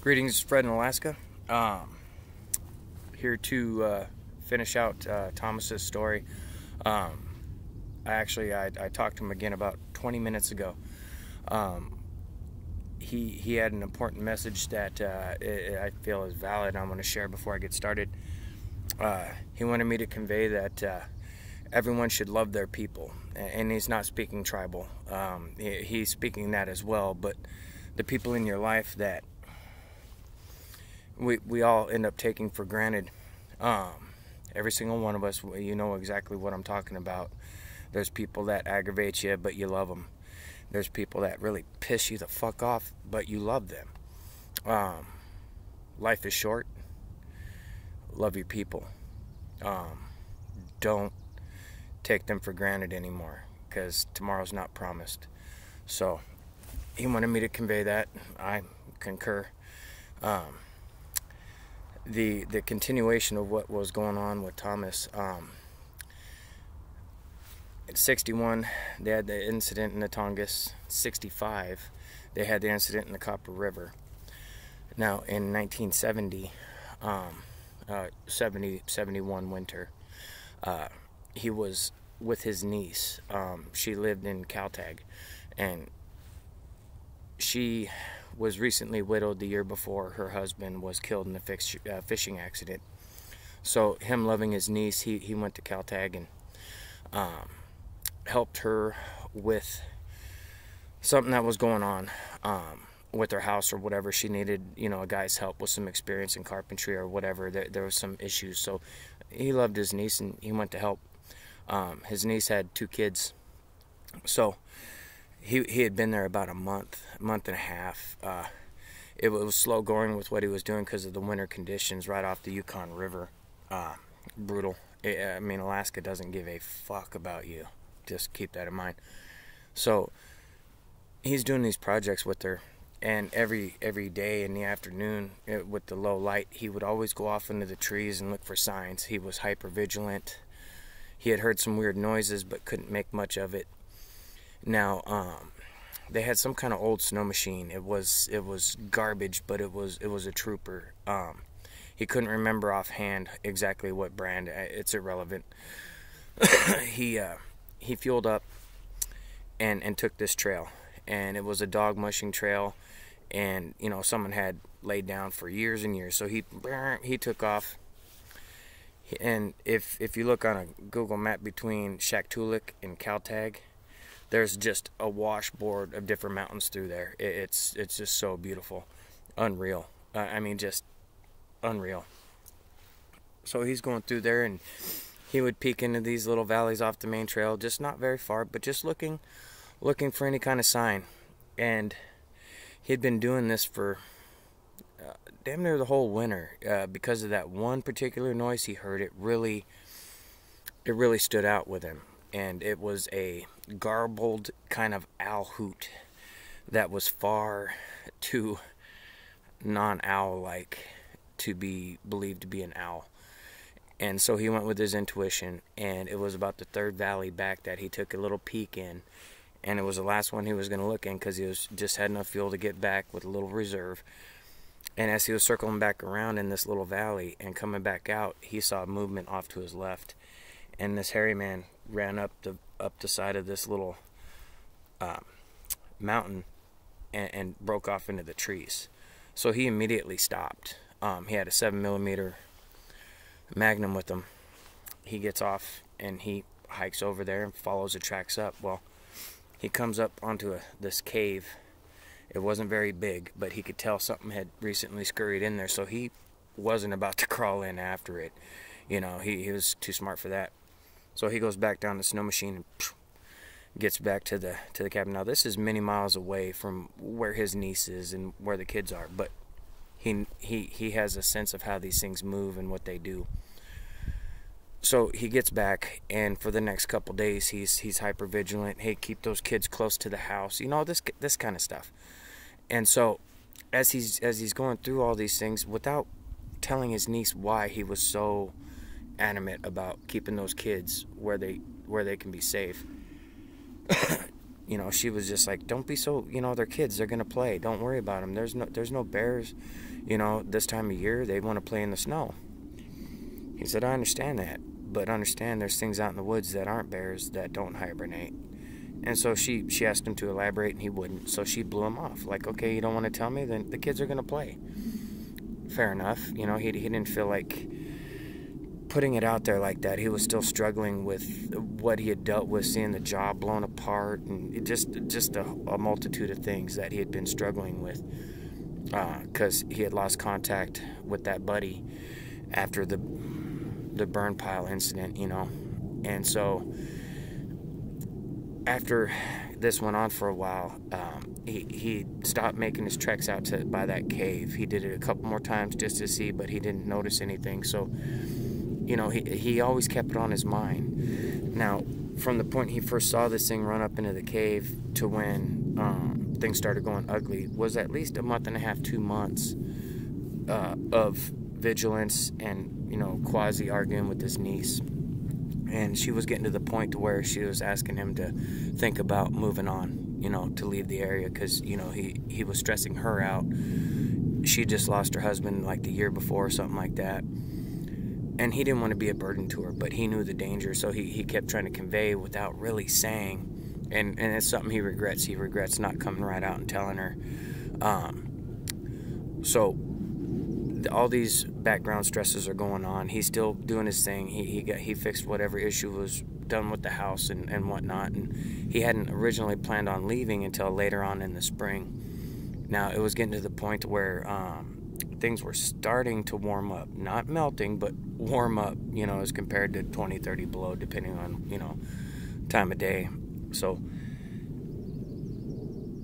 Greetings, Fred in Alaska. Um, here to uh, finish out uh, Thomas's story. Um, I actually I, I, talked to him again about 20 minutes ago. Um, he he had an important message that uh, I feel is valid. I'm going to share before I get started. Uh, he wanted me to convey that uh, everyone should love their people, and he's not speaking tribal. Um, he, he's speaking that as well, but the people in your life that we, we all end up taking for granted. Um, every single one of us, you know exactly what I'm talking about. There's people that aggravate you, but you love them. There's people that really piss you the fuck off, but you love them. Um, life is short. Love your people. Um, don't take them for granted anymore because tomorrow's not promised. So he wanted me to convey that. I concur. Um, the the continuation of what was going on with Thomas. Um, at 61, they had the incident in the Tongass. 65, they had the incident in the Copper River. Now, in 1970, um, uh, 70, 71 winter, uh, he was with his niece. Um, she lived in Kaltag, and she was recently widowed the year before her husband was killed in a uh, fishing accident. So him loving his niece, he, he went to Kaltag and um, helped her with something that was going on um, with her house or whatever. She needed, you know, a guy's help with some experience in carpentry or whatever. There, there was some issues. So he loved his niece and he went to help. Um, his niece had two kids. So he he had been there about a month, month and a half. Uh, it was slow going with what he was doing because of the winter conditions right off the Yukon River. Uh, brutal. It, I mean, Alaska doesn't give a fuck about you. Just keep that in mind. So he's doing these projects with her, and every every day in the afternoon it, with the low light, he would always go off into the trees and look for signs. He was hyper vigilant. He had heard some weird noises, but couldn't make much of it now, um, they had some kind of old snow machine. It was it was garbage, but it was it was a trooper. Um, he couldn't remember offhand exactly what brand. Uh, it's irrelevant. he uh, he fueled up and and took this trail, and it was a dog mushing trail, and you know someone had laid down for years and years. So he he took off. And if if you look on a Google map between Shaktoolik and Kaltag, there's just a washboard of different mountains through there. It's it's just so beautiful, unreal. Uh, I mean, just unreal. So he's going through there, and he would peek into these little valleys off the main trail, just not very far, but just looking, looking for any kind of sign. And he'd been doing this for uh, damn near the whole winter uh, because of that one particular noise he heard. It really, it really stood out with him and it was a garbled kind of owl hoot that was far too non-owl like to be believed to be an owl. And so he went with his intuition and it was about the third valley back that he took a little peek in and it was the last one he was going to look in because he was just had enough fuel to get back with a little reserve. And as he was circling back around in this little valley and coming back out he saw movement off to his left and this hairy man ran up the up the side of this little uh, mountain and, and, broke off into the trees. So he immediately stopped. Um, he had a seven millimeter Magnum with him. He gets off and he hikes over there and follows the tracks up. Well, he comes up onto a, this cave. It wasn't very big, but he could tell something had recently scurried in there, so he wasn't about to crawl in after it. You know, he, he was too smart for that. So he goes back down the snow machine and gets back to the to the cabin. Now this is many miles away from where his niece is and where the kids are, but he he he has a sense of how these things move and what they do. So he gets back, and for the next couple days, he's he's hyper vigilant. Hey, keep those kids close to the house. You know this this kind of stuff. And so, as he's as he's going through all these things, without telling his niece why he was so animate about keeping those kids where they where they can be safe. you know, she was just like, "Don't be so, you know, they're kids. They're gonna play. Don't worry about them. There's no, there's no bears, you know, this time of year. They want to play in the snow." He said, "I understand that, but understand there's things out in the woods that aren't bears that don't hibernate." And so she she asked him to elaborate, and he wouldn't. So she blew him off. Like, "Okay, you don't want to tell me? Then the kids are gonna play." Fair enough. You know, he he didn't feel like putting it out there like that. He was still struggling with what he had dealt with, seeing the job blown apart, and just just a, a multitude of things that he had been struggling with because uh, he had lost contact with that buddy after the the burn pile incident, you know, and so after this went on for a while, um, he, he stopped making his treks out to by that cave. He did it a couple more times just to see, but he didn't notice anything. So you know, he, he always kept it on his mind. Now, from the point he first saw this thing run up into the cave to when um, things started going ugly was at least a month and a half, two months uh, of vigilance and, you know, quasi arguing with his niece. And she was getting to the point to where she was asking him to think about moving on, you know, to leave the area because, you know, he, he was stressing her out. She just lost her husband like the year before or something like that and he didn't want to be a burden to her, but he knew the danger, so he, he kept trying to convey without really saying. And, and it's something he regrets. He regrets not coming right out and telling her. Um, so all these background stresses are going on. He's still doing his thing. He he got he fixed whatever issue was done with the house and, and whatnot. And he hadn't originally planned on leaving until later on in the spring. Now it was getting to the point where um, things were starting to warm up. Not melting, but warm up, you know, as compared to 20, 30 below, depending on, you know, time of day. So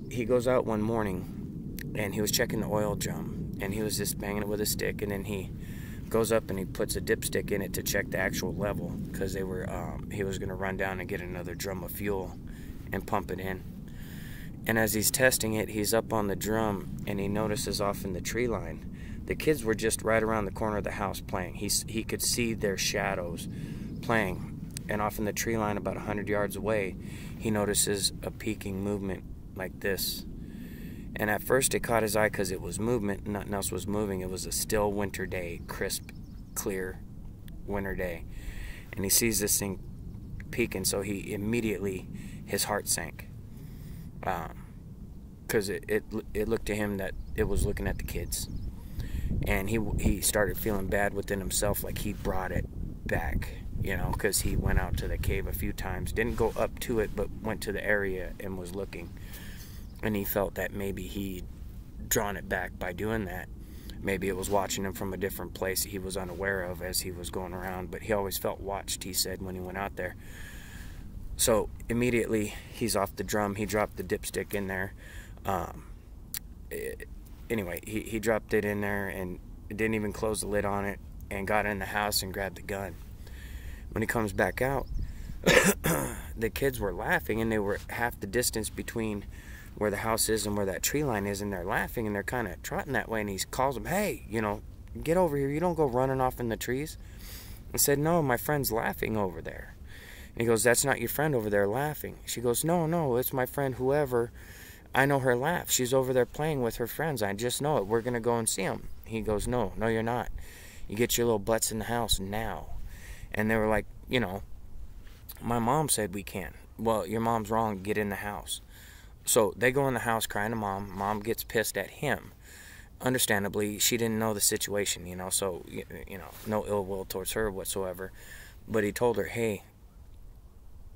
he goes out one morning and he was checking the oil drum and he was just banging it with a stick and then he goes up and he puts a dipstick in it to check the actual level because they were um, he was going to run down and get another drum of fuel and pump it in and as he's testing it he's up on the drum and he notices off in the tree line the kids were just right around the corner of the house playing. He, he could see their shadows playing. And off in the tree line, about 100 yards away, he notices a peeking movement like this. And at first, it caught his eye because it was movement, nothing else was moving. It was a still winter day, crisp, clear winter day. And he sees this thing peeking, so he immediately, his heart sank. Because um, it, it, it looked to him that it was looking at the kids and he he started feeling bad within himself, like he brought it back, you know, because he went out to the cave a few times, didn't go up to it, but went to the area and was looking, and he felt that maybe he'd drawn it back by doing that. Maybe it was watching him from a different place he was unaware of as he was going around, but he always felt watched, he said, when he went out there. So immediately he's off the drum. He dropped the dipstick in there. Um, it, anyway, he, he dropped it in there and didn't even close the lid on it and got in the house and grabbed the gun. When he comes back out, the kids were laughing and they were half the distance between where the house is and where that tree line is and they're laughing and they're kind of trotting that way and he calls them, hey, you know, get over here. You don't go running off in the trees. I said, no, my friend's laughing over there. And he goes, that's not your friend over there laughing. She goes, no, no, it's my friend whoever I know her laugh. She's over there playing with her friends. I just know it. We're going to go and see them. He goes, No, no, you're not. You get your little butts in the house now. And they were like, You know, my mom said we can. Well, your mom's wrong. Get in the house. So they go in the house crying to mom. Mom gets pissed at him. Understandably, she didn't know the situation, you know, so, you know, no ill will towards her whatsoever. But he told her, Hey,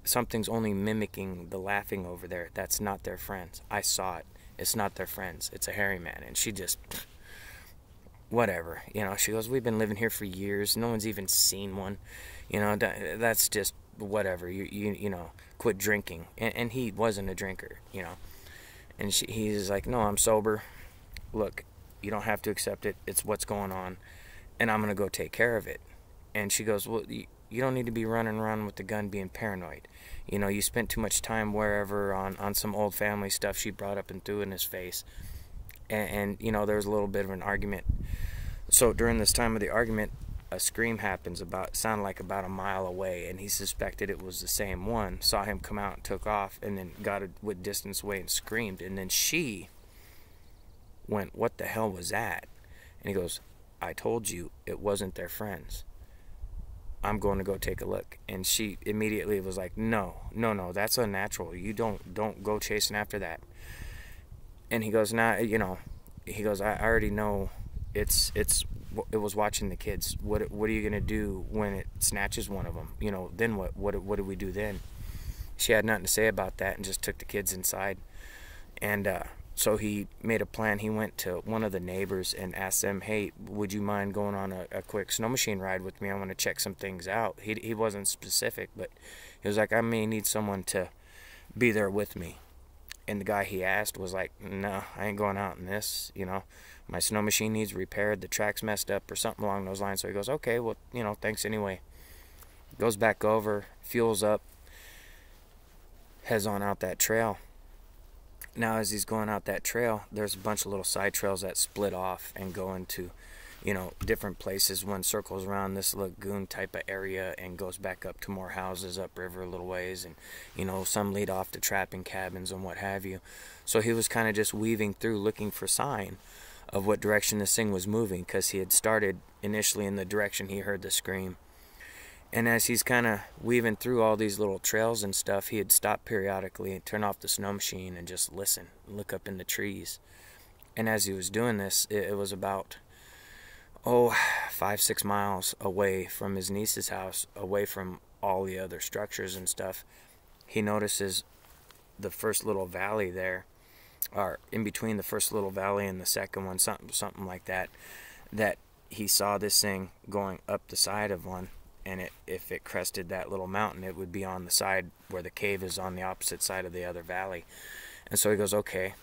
something's only mimicking the laughing over there. That's not their friends. I saw it. It's not their friends. It's a hairy man. And she just, whatever. You know, she goes, We've been living here for years. No one's even seen one. You know, that, that's just whatever. You, you, you know, quit drinking. And, and he wasn't a drinker, you know. And she, he's like, No, I'm sober. Look, you don't have to accept it. It's what's going on. And I'm going to go take care of it. And she goes, Well, you don't need to be running around with the gun being paranoid. You know, you spent too much time wherever on, on some old family stuff she brought up and threw in his face. And, and, you know, there was a little bit of an argument. So during this time of the argument, a scream happens about sounded like about a mile away and he suspected it was the same one saw him come out and took off and then got a with distance away and screamed and then she went what the hell was that and he goes i told you it wasn't their friends i'm going to go take a look and she immediately was like no no no that's unnatural you don't don't go chasing after that and he goes nah, you know he goes I already know it's it's it was watching the kids. What what are you gonna do when it snatches one of them? You know, then what what what do we do then? She had nothing to say about that and just took the kids inside. And uh, so he made a plan. He went to one of the neighbors and asked them, "Hey, would you mind going on a, a quick snow machine ride with me? I want to check some things out." He he wasn't specific, but he was like, "I may need someone to be there with me." And the guy he asked was like, "No, I ain't going out in this. You know, my snow machine needs repaired. The track's messed up or something along those lines." So he goes, "Okay, well, you know, thanks anyway." Goes back over, fuels up, heads on out that trail. Now, as he's going out that trail, there's a bunch of little side trails that split off and go into you know, different places. One circles around this lagoon type of area and goes back up to more houses upriver a little ways, and you know, some lead off to trapping cabins and what have you. So he was kind of just weaving through, looking for sign of what direction this thing was moving, because he had started initially in the direction he heard the scream. And as he's kind of weaving through all these little trails and stuff, he'd stop periodically and turn off the snow machine and just listen, look up in the trees. And as he was doing this, it, was about oh, five, six miles away from his niece's house, away from all the other structures and stuff, he notices the first little valley there, or in between the first little valley and the second one, something, something like that, that he saw this thing going up the side of one. And it, if it crested that little mountain, it would be on the side where the cave is on the opposite side of the other valley. And so he goes, okay,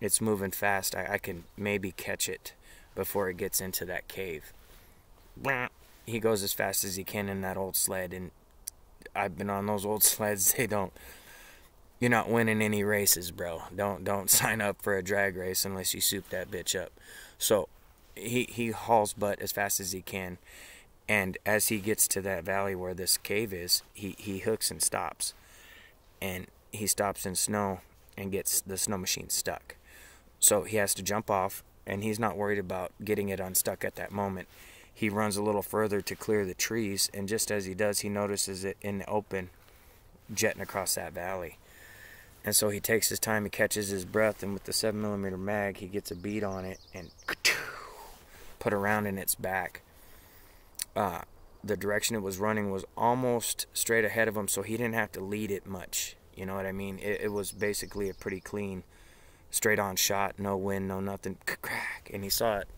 it's moving fast. I, I can maybe catch it before it gets into that cave. He goes as fast as he can in that old sled, and I've been on those old sleds. They don't. You're not winning any races, bro. Don't don't sign up for a drag race unless you soup that bitch up. So he he hauls butt as fast as he can, and as he gets to that valley where this cave is, he he hooks and stops, and he stops in snow and gets the snow machine stuck. So he has to jump off and he's not worried about getting it unstuck at that moment. He runs a little further to clear the trees, and just as he does, he notices it in the open, jetting across that valley. And so he takes his time, he catches his breath, and with the 7 millimeter mag, he gets a bead on it and put a round in its back. Uh, the direction it was running was almost straight ahead of him, so he didn't have to lead it much. You know what I mean? It, it was basically a pretty clean straight on shot, no wind, no nothing, crack, and he saw it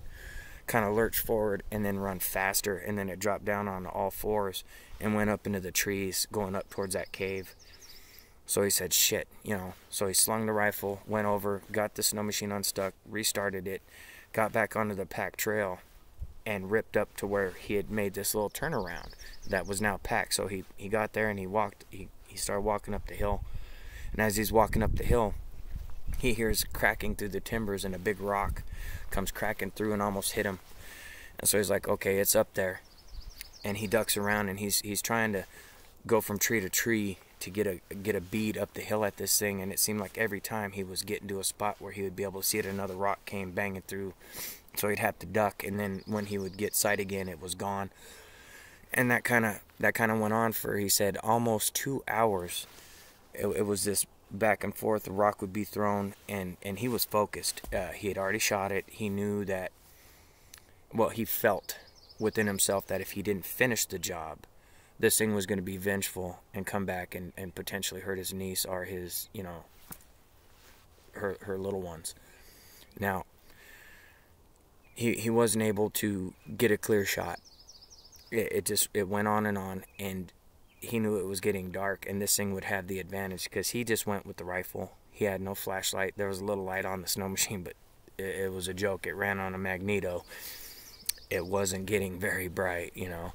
kind of lurch forward and then run faster, and then it dropped down on all fours and went up into the trees, going up towards that cave. So he said, shit, you know. So he slung the rifle, went over, got the snow machine unstuck, restarted it, got back onto the packed trail, and ripped up to where he had made this little turnaround that was now packed. So he, he got there and he walked, he, he started walking up the hill. And as he's walking up the hill, he hears cracking through the timbers and a big rock comes cracking through and almost hit him. And so he's like, okay, it's up there. And he ducks around and he's he's trying to go from tree to tree to get a get a bead up the hill at this thing and it seemed like every time he was getting to a spot where he would be able to see it another rock came banging through so he'd have to duck and then when he would get sight again it was gone and that kind of that kind of went on for he said almost two hours it, it was this back and forth. The rock would be thrown, and and he was focused. Uh, he had already shot it. He knew that. Well, he felt within himself that if he didn't finish the job, this thing was going to be vengeful and come back and, and potentially hurt his niece or his, you know, her her little ones. Now, he he wasn't able to get a clear shot. It, it just it went on and on, and he knew it was getting dark and this thing would have the advantage because he just went with the rifle. He had no flashlight. There was a little light on the snow machine, but it, it was a joke. It ran on a magneto. It wasn't getting very bright, you know.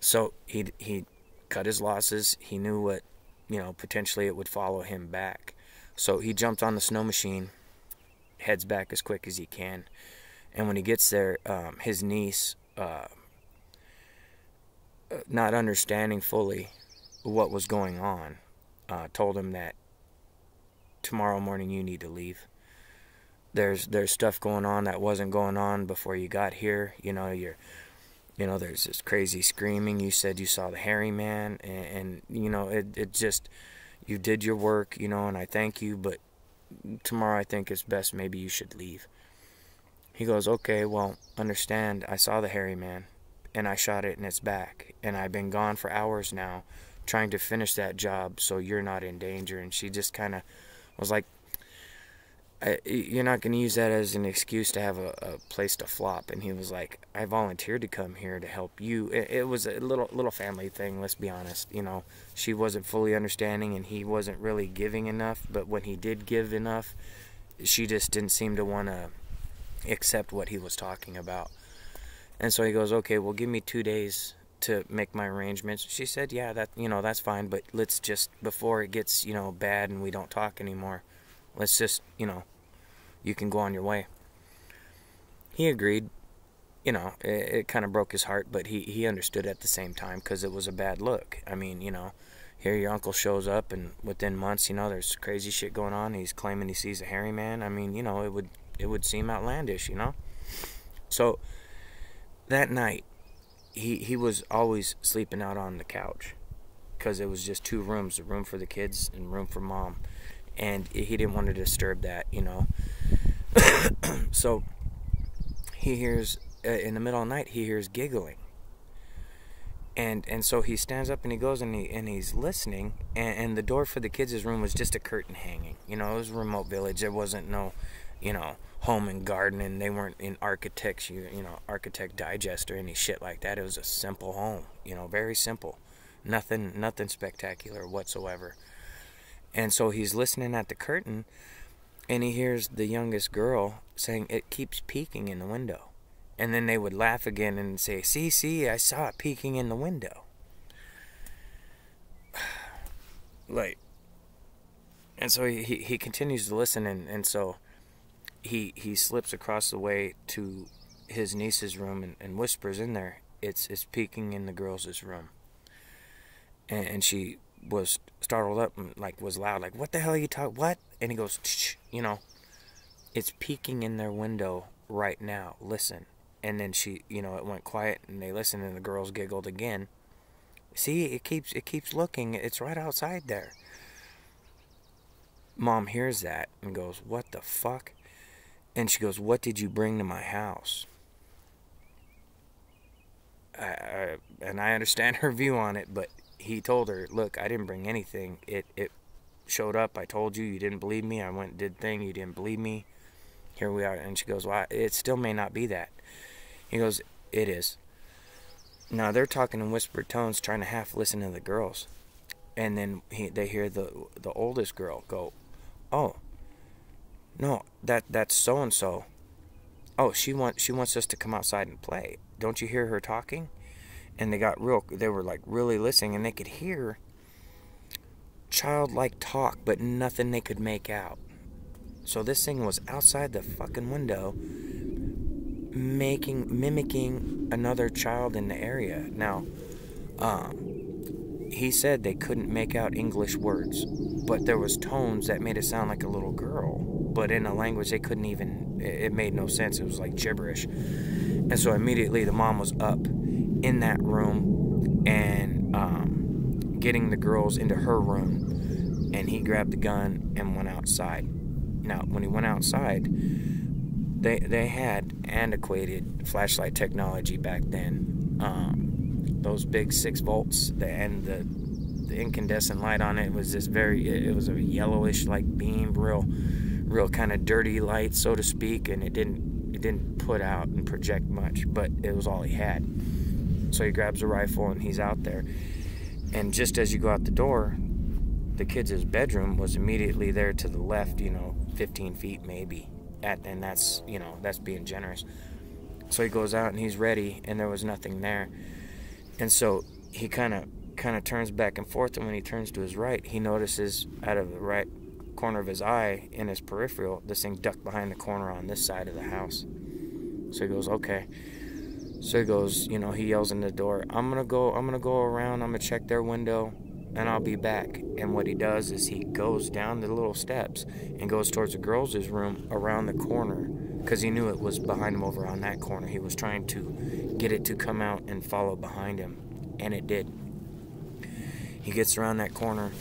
So he he cut his losses. He knew what, you know, potentially it would follow him back. So he jumped on the snow machine, heads back as quick as he can, and when he gets there, um, his niece. Uh, not understanding fully what was going on, uh, told him that tomorrow morning you need to leave. There's there's stuff going on that wasn't going on before you got here. You know you're, you know there's this crazy screaming. You said you saw the hairy man, and, and you know it it just you did your work. You know, and I thank you, but tomorrow I think it's best maybe you should leave. He goes, okay, well, understand, I saw the hairy man, and I shot it in its back, and I've been gone for hours now, trying to finish that job so you're not in danger. And she just kind of was like, you're not going to use that as an excuse to have a, a, place to flop. And he was like, I volunteered to come here to help you. It, it, was a little little family thing. Let's be honest. You know, she wasn't fully understanding, and he wasn't really giving enough. But when he did give enough, she just didn't seem to want to accept what he was talking about. And so he goes, okay, well, give me two days to make my arrangements. She said, yeah, that you know that's fine, but let's just before it gets you know bad and we don't talk anymore, let's just you know you can go on your way. He agreed. You know, it, it kind of broke his heart, but he, he understood at the same time because it was a bad look. I mean, you know, here your uncle shows up, and within months, you know, there's crazy shit going on. He's claiming he sees a hairy man. I mean, you know, it would it would seem outlandish, you know. So that night, he he was always sleeping out on the couch because it was just two rooms, a room for the kids and room for mom, and he didn't want to disturb that, you know. so he hears uh, in the middle of the night he hears giggling and and so he stands up and he goes and he and he's listening and, and the door for the kids' room was just a curtain hanging you know it was a remote village there wasn't no you know home and garden and they weren't in architects you, you know architect digest or any shit like that. It was a simple home you know very simple. Nothing nothing spectacular whatsoever. And so he's listening at the curtain and he hears the youngest girl saying it keeps peeking in the window. And then they would laugh again and say see see i saw it peeking in the window. Like and so he, he continues to listen and, and so he he slips across the way to his niece's room and, and whispers in there it's it's peeking in the girl's room. And, and she was startled up and like was loud like what the hell are you talking what? And he goes Shh, you know it's peeking in their window right now listen. And then she you know it went quiet and they listened and the girls giggled again. See it keeps it keeps looking it's right outside there. Mom hears that and goes what the fuck and she goes what did you bring to my house I, I, and I understand her view on it, but he told her, "Look, I didn't bring anything. It it showed up. I told you. You didn't believe me. I went and did thing. You didn't believe me. Here we are." And she goes, "Well, it still may not be that." He goes, "It is." Now they're talking in whispered tones, trying to half listen to the girls, and then he, they hear the the oldest girl go, "Oh, no, that that's so and so. Oh, she wants she wants us to come outside and play. Don't you hear her talking?" and they got real they were like really listening and they could hear childlike talk but nothing they could make out so this thing was outside the fucking window making mimicking another child in the area now um he said they couldn't make out english words but there was tones that made it sound like a little girl but in a language they couldn't even it made no sense it was like gibberish and so immediately the mom was up in that room and um, getting the girls into her room. And he grabbed the gun and went outside. Now, when he went outside, they they had antiquated flashlight technology back then. Um, those big six volts, and the the incandescent light on it was this very it was a yellowish like beam, real real kind of dirty light, so to speak, and it didn't it didn't put out and project much, but it was all he had. So he grabs a rifle and he's out there. And just as you go out the door, the kid's bedroom was immediately there to the left, you know, 15 feet maybe. At, and that's, you know, that's being generous. So he goes out and he's ready, and there was nothing there. And so he kind of kind of turns back and forth, and when he turns to his right, he notices out of the right corner of his eye in his peripheral, this thing ducked behind the corner on this side of the house. So he goes, okay. So he goes, you know, he yells in the door, I'm gonna go, I'm gonna go around, I'm gonna check their window, and I'll be back. And what he does is he goes down the little steps and goes towards the girls' room around the corner because he knew it was behind him over on that corner. He was trying to get it to come out and follow behind him, and it did. He gets around that corner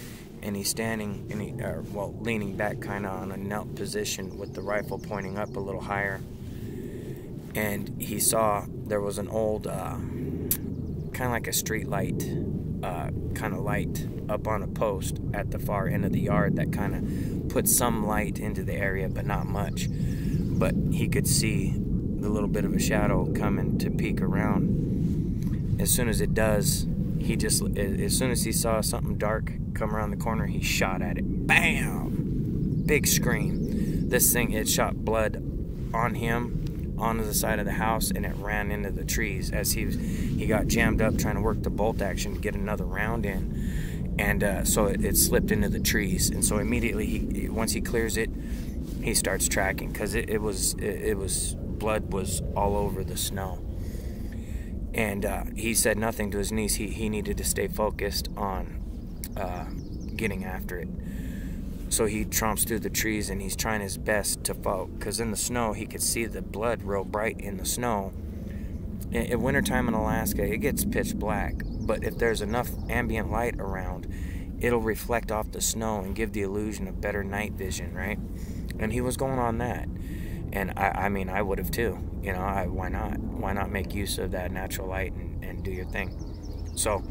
and he's standing and he, uh, well, leaning back kind of on a knelt position with the rifle pointing up a little higher. And he saw there was an old uh, kind of like a street light uh, kind of light up on a post at the far end of the yard that kind of put some light into the area but not much. But he could see the little bit of a shadow coming to peek around. As soon as it does he just as soon as he saw something dark come around the corner he shot at it. Bam! Big scream. This thing it shot blood on him onto the side of the house and it ran into the trees as he was, he got jammed up trying to work the bolt action to get another round in. And uh, so it, it, slipped into the trees. And so immediately he once he clears it he starts tracking because it, it, was it, it, was blood was all over the snow and uh, he said nothing to his niece he, he needed to stay focused on uh, getting after it so he tromps through the trees and he's trying his best to follow. Because in the snow, he could see the blood real bright in the snow. In, in wintertime in Alaska, it gets pitch black. But if there's enough ambient light around, it'll reflect off the snow and give the illusion of better night vision, right? And he was going on that. And I, I mean, I would have too. You know, I, why not? Why not make use of that natural light and, and do your thing? So,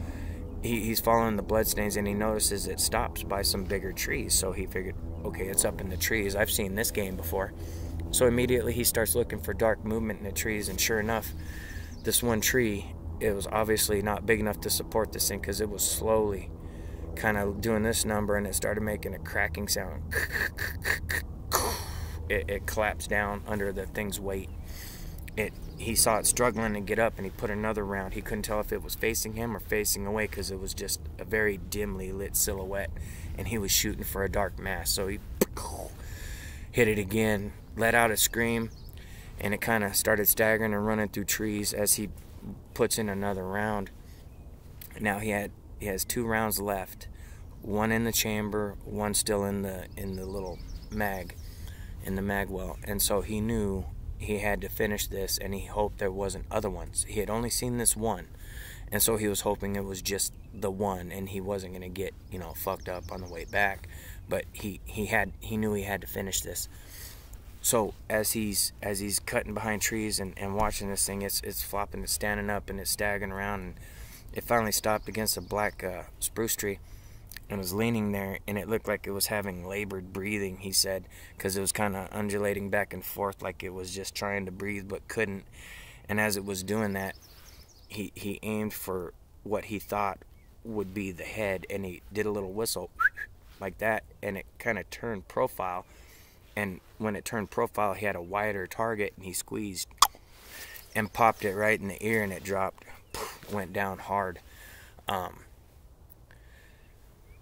he, he's following the bloodstains and he notices it stops by some bigger trees. So he figured, okay, it's up in the trees. I've seen this game before. So immediately he starts looking for dark movement in the trees, and sure enough, this one tree, it was obviously not big enough to support this thing because it was slowly kind of doing this number and it started making a cracking sound. It, it collapsed down under the thing's weight. It he saw it struggling to get up and he put another round. He couldn't tell if it was facing him or facing away because it was just a very dimly lit silhouette and he was shooting for a dark mass. So he hit it again let out a scream and it kind of started staggering and running through trees as he puts in another round. Now he had he has two rounds left one in the chamber one still in the in the little mag in the magwell, and so he knew he had to finish this and he hoped there wasn't other ones. He had only seen this one. And so he was hoping it was just the one and he wasn't to get, you know, fucked up on the way back, but he he had he knew he had to finish this. So as he's as he's cutting behind trees and, and watching this thing, it's it's flopping, it's standing up and it's staggering around and it finally stopped against a black uh, spruce tree and was leaning there and it looked like it was having labored breathing he said because it was kind of undulating back and forth like it was just trying to breathe but couldn't. And as it was doing that he he aimed for what he thought would be the head and he did a little whistle like that and it kind of turned profile. And when it turned profile he had a wider target and he squeezed and popped it right in the ear and it dropped went down hard. Um,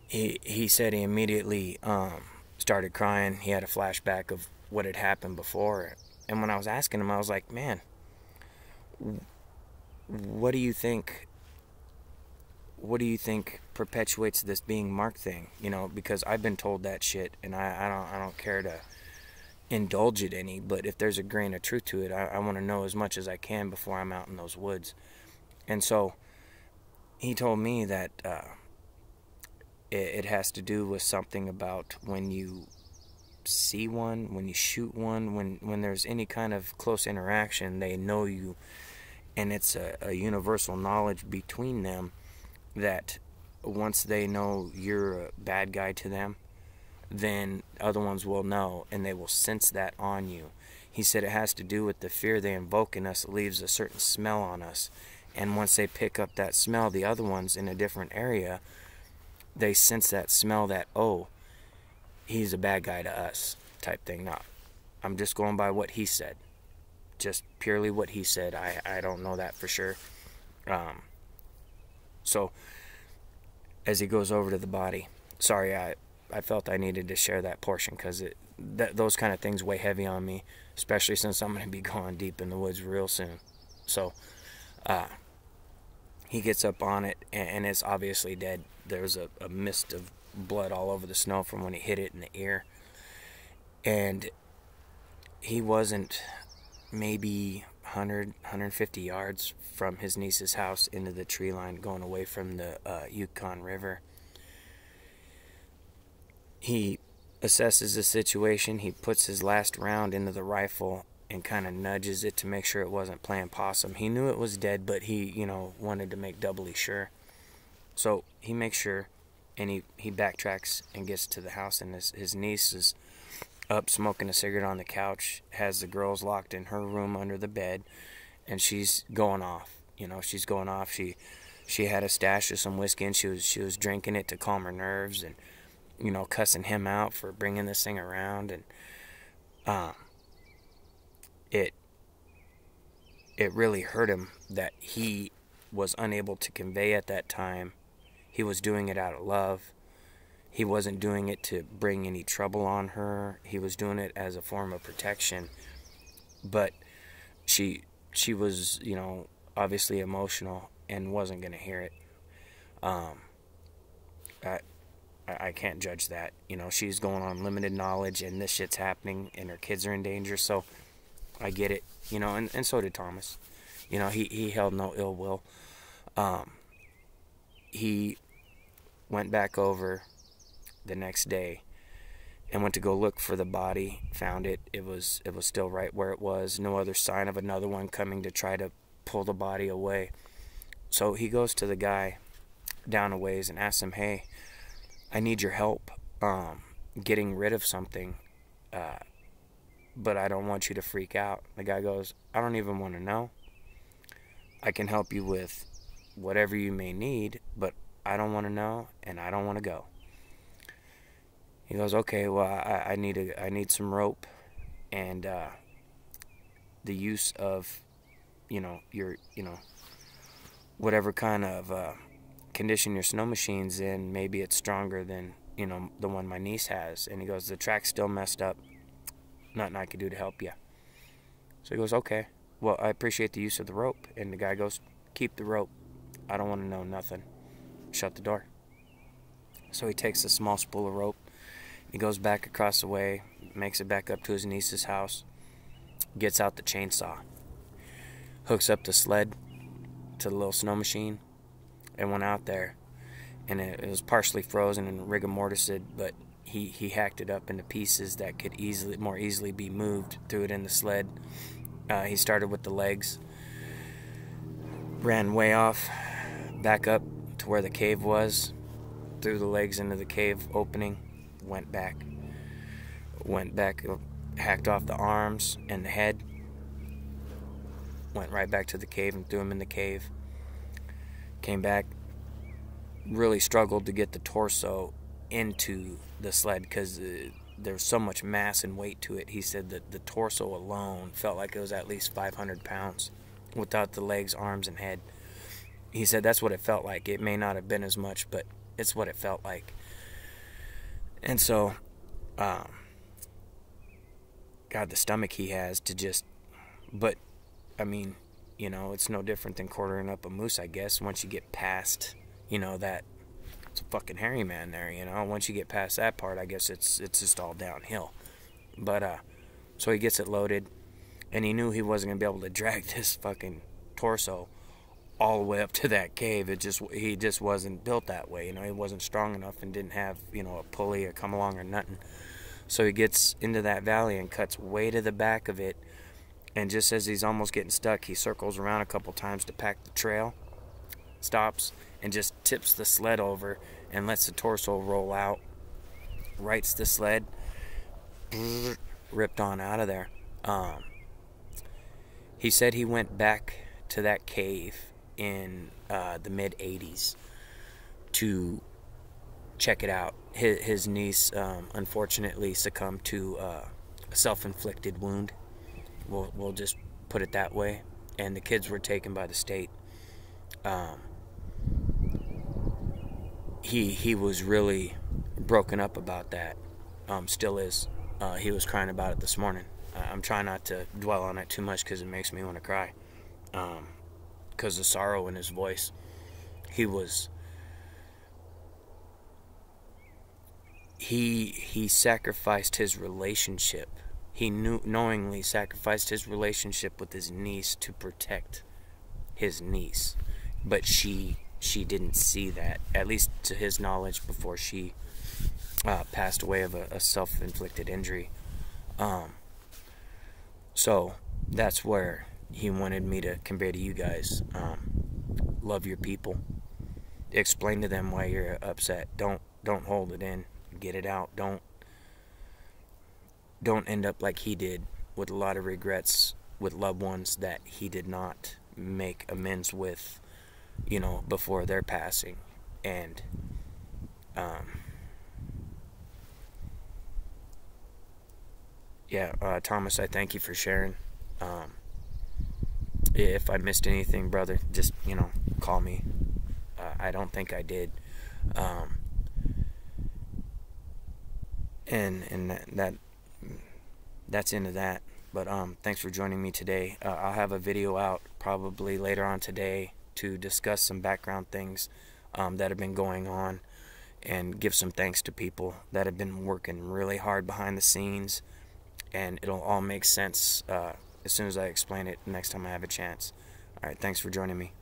he he said he immediately um, started crying. He had a flashback of what had happened before, and when I was asking him, I was like, "Man, what do you think? What do you think perpetuates this being Mark thing? You know, because I've been told that shit, and I, I don't I don't care to." indulge it any but if there's a grain of truth to it i, I want to know as much as i can before i'm out in those woods and so he told me that uh, it, has to do with something about when you see one, when you shoot one, when when there's any kind of close interaction, they know you, and it's a, a universal knowledge between them that once they know you're a bad guy to them, then other ones will know and they will sense that on you. He said it has to do with the fear they invoke in us leaves a certain smell on us. And once they pick up that smell, the other ones in a different area they sense that smell that oh he's a bad guy to us type thing. Not i'm just going by what he said. Just purely what he said. I i don't know that for sure. Um so as he goes over to the body sorry i i felt i needed to share that portion because it that those kind of things weigh heavy on me especially since i'm going to be going deep in the woods real soon. So Uh, he gets up on it, and, and it's obviously dead. There's a, a mist of blood all over the snow from when he hit it in the ear. And he wasn't maybe 100, 150 yards from his niece's house into the tree line going away from the uh, Yukon River. He assesses the situation. He puts his last round into the rifle and kind of nudges it to make sure it wasn't playing possum. He knew it was dead, but he, you know, wanted to make doubly sure. So he makes sure and he, he backtracks and gets to the house and his, his niece is up smoking a cigarette on the couch, has the girls locked in her room under the bed, and she's going off. You know, she's going off. She she had a stash of some whiskey and she was she was drinking it to calm her nerves and you know cussing him out for bringing this thing around and um it it really hurt him that he was unable to convey at that time he was doing it out of love he wasn't doing it to bring any trouble on her. He was doing it as a form of protection. But she she was, you know, obviously emotional and wasn't going to hear it. Um, I, I can't judge that. You know, she's going on limited knowledge and this shit's happening and her kids are in danger. So I get it, you know, and, and so did Thomas. You know, he, he held no ill will. Um, he went back over the next day and went to go look for the body found it it was it was still right where it was no other sign of another one coming to try to pull the body away. So he goes to the guy down a ways and asks him hey i need your help um, getting rid of something uh, but i don't want you to freak out. The guy goes i don't even want to know. I can help you with whatever you may need but i don't want to know and i don't want to go he goes, okay, well, I, I need a, I need some rope, and uh, the use of, you know, your, you know, whatever kind of uh, condition your snow machine's in, maybe it's stronger than, you know, the one my niece has. And he goes, the track's still messed up. Nothing I can do to help you. So he goes, okay. Well, I appreciate the use of the rope. And the guy goes, keep the rope. I don't want to know nothing. Shut the door. So he takes a small spool of rope he goes back across the way, makes it back up to his niece's house, gets out the chainsaw, hooks up the sled to the little snow machine, and went out there. And it, it was partially frozen and rigor mortised, but he, he hacked it up into pieces that could easily, more easily be moved, threw it in the sled. Uh, he started with the legs, ran way off, back up to where the cave was, threw the legs into the cave opening, went back, went back, hacked off the arms and the head, went right back to the cave and threw him in the cave. Came back, really struggled to get the torso into the sled because uh, there's so much mass and weight to it. He said that the torso alone felt like it was at least 500 pounds without the legs, arms, and head. He said that's what it felt like. It may not have been as much, but it's what it felt like. And so, um, God, the stomach he has to just, but, I mean, you know, it's no different than quartering up a moose, I guess. Once you get past, you know, that it's a fucking hairy man there, you know. Once you get past that part, I guess it's it's just all downhill. But uh, so he gets it loaded, and he knew he wasn't gonna be able to drag this fucking torso all the way up to that cave. It just he just wasn't built that way. You know, he wasn't strong enough and didn't have you know a pulley or come along or nothing. So he gets into that valley and cuts way to the back of it. And just as he's almost getting stuck, he circles around a couple times to pack the trail, stops, and just tips the sled over and lets the torso roll out. Rights the sled, ripped on out of there. Um, he said he went back to that cave in uh, the mid 80s to check it out. His, his niece um, unfortunately succumbed to uh, a self inflicted wound. We'll, we'll just put it that way. And the kids were taken by the state. Um, he, he was really broken up about that. Um, still is. Uh, he was crying about it this morning. I'm trying not to dwell on it too much because it makes me want to cry. Um, because of sorrow in his voice. He was he he sacrificed his relationship. He knew knowingly sacrificed his relationship with his niece to protect his niece. But she she didn't see that, at least to his knowledge, before she uh, passed away of a, a self-inflicted injury. Um, so that's where he wanted me to convey to you guys: um, love your people. Explain to them why you're upset. Don't don't hold it in. Get it out. Don't don't end up like he did with a lot of regrets with loved ones that he did not make amends with, you know, before their passing. And um, yeah, uh, Thomas, I thank you for sharing. Um, if I missed anything, brother, just you know, call me. Uh, I don't think I did. Um, and and that, that that's into that. But um, thanks for joining me today. Uh, I'll have a video out probably later on today to discuss some background things um, that have been going on and give some thanks to people that have been working really hard behind the scenes. And it'll all make sense uh, as soon as I explain it next time I have a chance. All right, thanks for joining me.